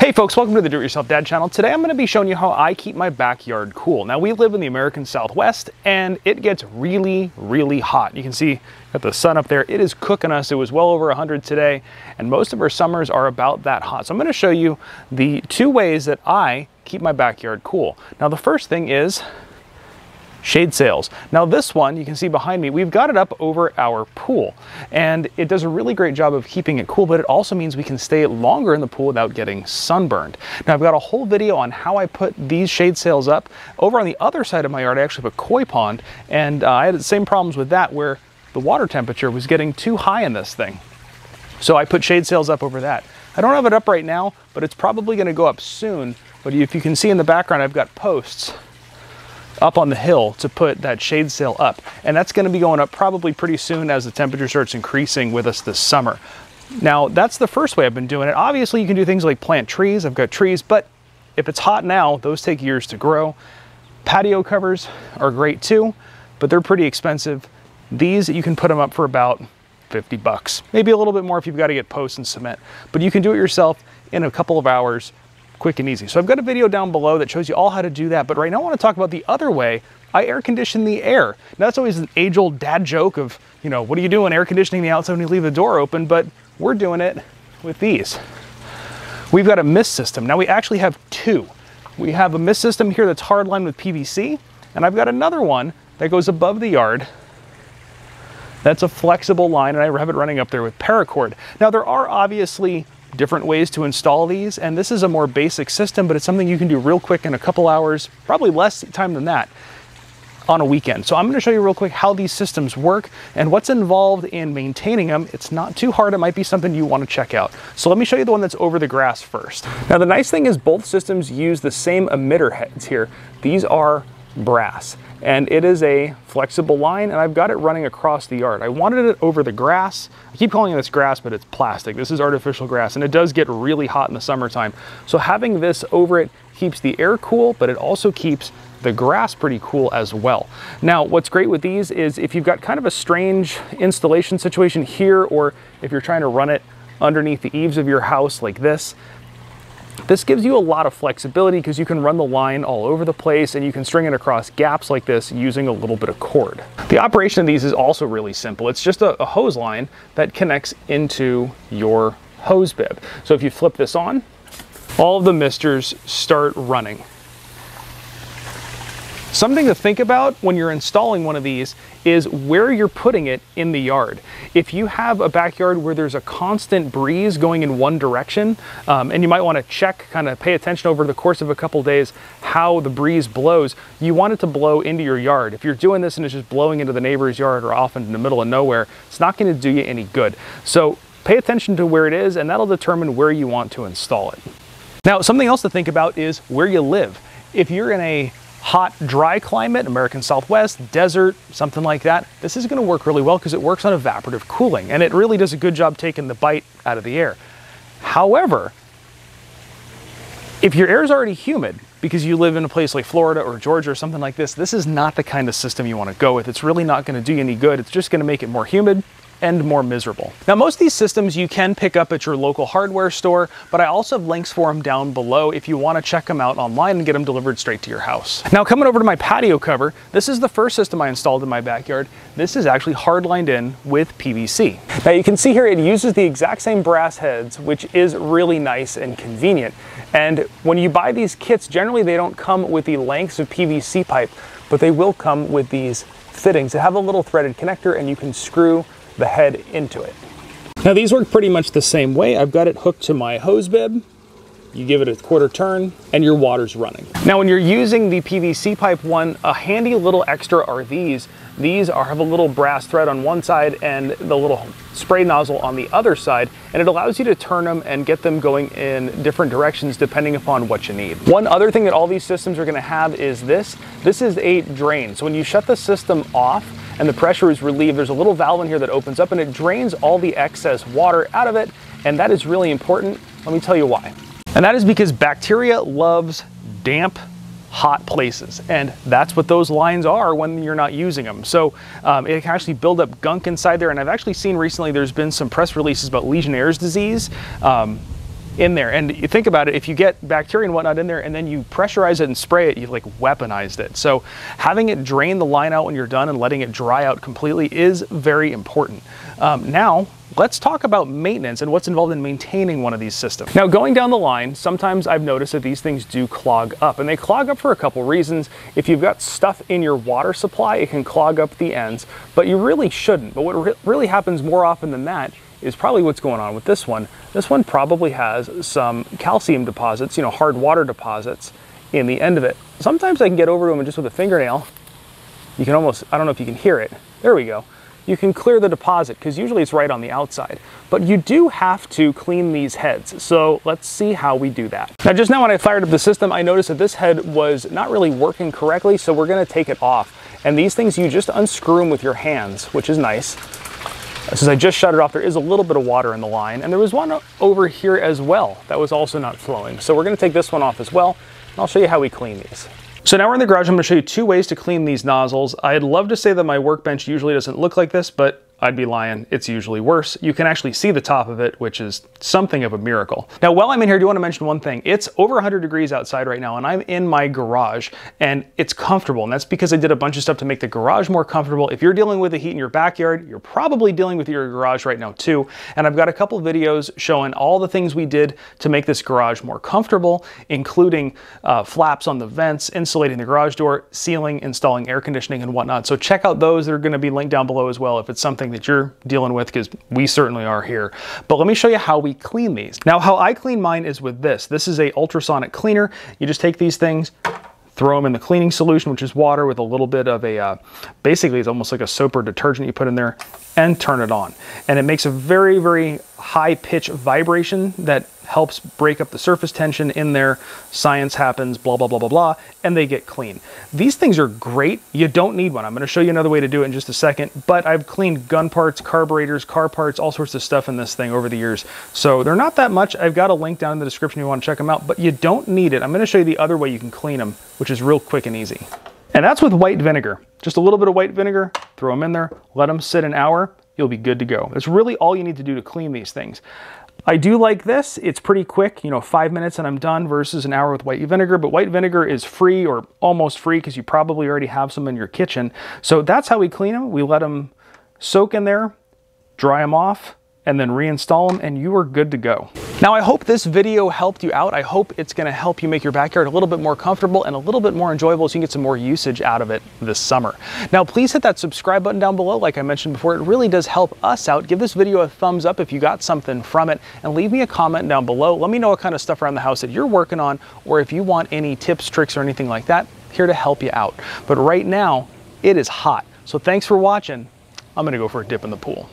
Hey folks, welcome to the Do-It-Yourself Dad channel. Today I'm going to be showing you how I keep my backyard cool. Now we live in the American Southwest and it gets really, really hot. You can see got the sun up there. It is cooking us. It was well over 100 today and most of our summers are about that hot. So I'm going to show you the two ways that I keep my backyard cool. Now the first thing is shade sails. Now this one, you can see behind me, we've got it up over our pool and it does a really great job of keeping it cool, but it also means we can stay longer in the pool without getting sunburned. Now I've got a whole video on how I put these shade sails up. Over on the other side of my yard, I actually have a koi pond and uh, I had the same problems with that where the water temperature was getting too high in this thing. So I put shade sails up over that. I don't have it up right now, but it's probably gonna go up soon. But if you can see in the background, I've got posts up on the hill to put that shade sail up. And that's gonna be going up probably pretty soon as the temperature starts increasing with us this summer. Now, that's the first way I've been doing it. Obviously, you can do things like plant trees. I've got trees, but if it's hot now, those take years to grow. Patio covers are great too, but they're pretty expensive. These, you can put them up for about 50 bucks. Maybe a little bit more if you've got to get posts and cement, but you can do it yourself in a couple of hours quick and easy. So I've got a video down below that shows you all how to do that. But right now I want to talk about the other way I air condition the air. Now that's always an age old dad joke of, you know, what are you doing air conditioning the outside when you leave the door open? But we're doing it with these. We've got a mist system. Now we actually have two. We have a mist system here that's hardline with PVC, and I've got another one that goes above the yard that's a flexible line and I have it running up there with paracord. Now there are obviously different ways to install these. And this is a more basic system, but it's something you can do real quick in a couple hours, probably less time than that on a weekend. So I'm gonna show you real quick how these systems work and what's involved in maintaining them. It's not too hard. It might be something you wanna check out. So let me show you the one that's over the grass first. Now the nice thing is both systems use the same emitter heads here. These are brass and it is a flexible line and I've got it running across the yard. I wanted it over the grass. I keep calling this grass, but it's plastic. This is artificial grass and it does get really hot in the summertime. So having this over it keeps the air cool, but it also keeps the grass pretty cool as well. Now, what's great with these is if you've got kind of a strange installation situation here, or if you're trying to run it underneath the eaves of your house like this, this gives you a lot of flexibility because you can run the line all over the place and you can string it across gaps like this using a little bit of cord. The operation of these is also really simple. It's just a, a hose line that connects into your hose bib. So if you flip this on, all of the misters start running. Something to think about when you're installing one of these is where you're putting it in the yard. If you have a backyard where there's a constant breeze going in one direction, um, and you might want to check, kind of pay attention over the course of a couple days how the breeze blows, you want it to blow into your yard. If you're doing this and it's just blowing into the neighbor's yard or often in the middle of nowhere, it's not going to do you any good. So pay attention to where it is and that'll determine where you want to install it. Now, something else to think about is where you live. If you're in a hot, dry climate, American Southwest, desert, something like that, this is gonna work really well because it works on evaporative cooling and it really does a good job taking the bite out of the air. However, if your air is already humid, because you live in a place like Florida or Georgia or something like this, this is not the kind of system you want to go with. It's really not going to do you any good. It's just going to make it more humid and more miserable. Now, most of these systems you can pick up at your local hardware store, but I also have links for them down below if you want to check them out online and get them delivered straight to your house. Now, coming over to my patio cover, this is the first system I installed in my backyard. This is actually hard lined in with PVC. Now, you can see here it uses the exact same brass heads, which is really nice and convenient. And when you buy these kits, generally they don't come with the lengths of PVC pipe, but they will come with these fittings that have a little threaded connector and you can screw the head into it. Now these work pretty much the same way. I've got it hooked to my hose bib. You give it a quarter turn and your water's running. Now when you're using the PVC pipe one, a handy little extra are these. These are, have a little brass thread on one side and the little spray nozzle on the other side, and it allows you to turn them and get them going in different directions depending upon what you need. One other thing that all these systems are gonna have is this. This is a drain. So when you shut the system off, and the pressure is relieved, there's a little valve in here that opens up and it drains all the excess water out of it. And that is really important. Let me tell you why. And that is because bacteria loves damp, hot places. And that's what those lines are when you're not using them. So um, it can actually build up gunk inside there. And I've actually seen recently there's been some press releases about Legionnaire's disease. Um, in there. And you think about it, if you get bacteria and whatnot in there and then you pressurize it and spray it, you've like weaponized it. So having it drain the line out when you're done and letting it dry out completely is very important. Um, now, let's talk about maintenance and what's involved in maintaining one of these systems. Now, going down the line, sometimes I've noticed that these things do clog up, and they clog up for a couple reasons. If you've got stuff in your water supply, it can clog up the ends, but you really shouldn't. But what re really happens more often than that is probably what's going on with this one. This one probably has some calcium deposits, you know, hard water deposits in the end of it. Sometimes I can get over to them just with a fingernail. You can almost, I don't know if you can hear it. There we go you can clear the deposit because usually it's right on the outside. But you do have to clean these heads. So let's see how we do that. Now just now when I fired up the system, I noticed that this head was not really working correctly. So we're gonna take it off. And these things, you just unscrew them with your hands, which is nice. Since I just shut it off, there is a little bit of water in the line. And there was one over here as well that was also not flowing. So we're gonna take this one off as well. And I'll show you how we clean these. So now we're in the garage, I'm gonna show you two ways to clean these nozzles. I'd love to say that my workbench usually doesn't look like this, but I'd be lying. It's usually worse. You can actually see the top of it, which is something of a miracle. Now, while I'm in here, I do want to mention one thing. It's over 100 degrees outside right now, and I'm in my garage, and it's comfortable. And that's because I did a bunch of stuff to make the garage more comfortable. If you're dealing with the heat in your backyard, you're probably dealing with your garage right now too. And I've got a couple videos showing all the things we did to make this garage more comfortable, including uh, flaps on the vents, insulating the garage door, sealing, installing air conditioning, and whatnot. So check out those. They're going to be linked down below as well if it's something something that you're dealing with because we certainly are here. But let me show you how we clean these. Now, how I clean mine is with this. This is a ultrasonic cleaner. You just take these things, throw them in the cleaning solution, which is water with a little bit of a, uh, basically it's almost like a soap or detergent you put in there, and turn it on. And it makes a very, very high pitch vibration that helps break up the surface tension in there. Science happens, blah, blah, blah, blah, blah, and they get clean. These things are great. You don't need one. I'm going to show you another way to do it in just a second, but I've cleaned gun parts, carburetors, car parts, all sorts of stuff in this thing over the years. So they're not that much. I've got a link down in the description if you want to check them out, but you don't need it. I'm going to show you the other way you can clean them, which is real quick and easy. And that's with white vinegar. Just a little bit of white vinegar, throw them in there, let them sit an hour, you'll be good to go. That's really all you need to do to clean these things. I do like this. It's pretty quick, you know, five minutes and I'm done versus an hour with white vinegar, but white vinegar is free or almost free because you probably already have some in your kitchen. So that's how we clean them. We let them soak in there, dry them off, and then reinstall them and you are good to go. Now I hope this video helped you out. I hope it's gonna help you make your backyard a little bit more comfortable and a little bit more enjoyable so you can get some more usage out of it this summer. Now please hit that subscribe button down below like I mentioned before. It really does help us out. Give this video a thumbs up if you got something from it and leave me a comment down below. Let me know what kind of stuff around the house that you're working on or if you want any tips, tricks, or anything like that, here to help you out. But right now, it is hot. So thanks for watching. I'm gonna go for a dip in the pool.